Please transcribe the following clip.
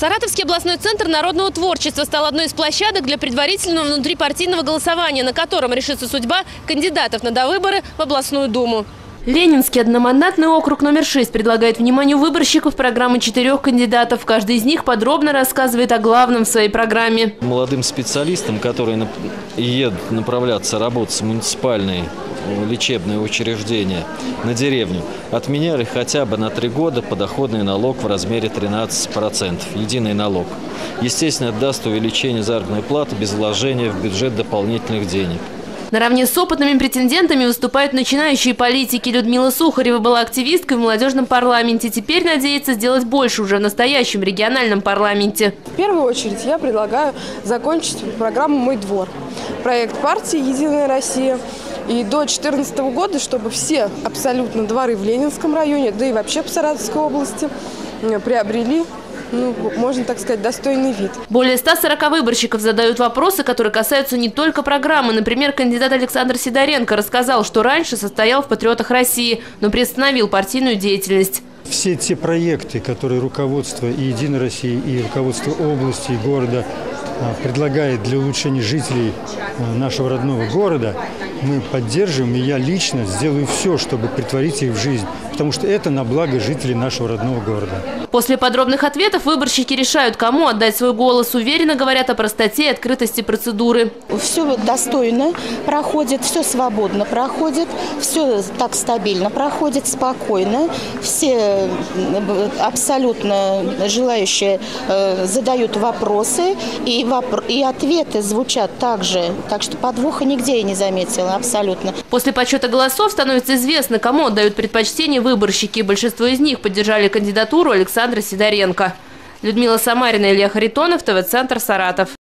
Саратовский областной центр народного творчества стал одной из площадок для предварительного внутрипартийного голосования, на котором решится судьба кандидатов на довыборы в областную думу. Ленинский одномандатный округ номер 6 предлагает вниманию выборщиков программы четырех кандидатов. Каждый из них подробно рассказывает о главном в своей программе. Молодым специалистам, которые едут направляться работать в муниципальные э, лечебные учреждения на деревню, отменяли хотя бы на три года подоходный налог в размере 13%, единый налог. Естественно, это даст увеличение заработной платы без вложения в бюджет дополнительных денег. Наравне с опытными претендентами выступают начинающие политики. Людмила Сухарева была активисткой в молодежном парламенте. Теперь надеется сделать больше уже в настоящем региональном парламенте. В первую очередь я предлагаю закончить программу «Мой двор». Проект партии «Единая Россия». И до 2014 года, чтобы все абсолютно дворы в Ленинском районе, да и вообще по Саратовской области, приобрели, ну, можно так сказать, достойный вид. Более 140 выборщиков задают вопросы, которые касаются не только программы. Например, кандидат Александр Сидоренко рассказал, что раньше состоял в «Патриотах России», но приостановил партийную деятельность. все те проекты, которые руководство и «Единой России», и руководство области, и города а, предлагает для улучшения жителей а, нашего родного города, мы поддержим, и я лично сделаю все, чтобы притворить их в жизнь, потому что это на благо жителей нашего родного города. После подробных ответов выборщики решают, кому отдать свой голос. Уверенно говорят о простоте и открытости процедуры. Все достойно проходит, все свободно проходит, все так стабильно проходит, спокойно. Все э, абсолютно желающие э, задают вопросы, и, вопр- и ответы звучат также. Так что подвоха нигде я не заметила, абсолютно. После подсчета голосов становится известно, кому отдают предпочтение выборщики. Большинство из них поддержали кандидатуру Александра Сидоренко. Людмила Самарина, Илья Харитонов, ТВ-центр «Саратов».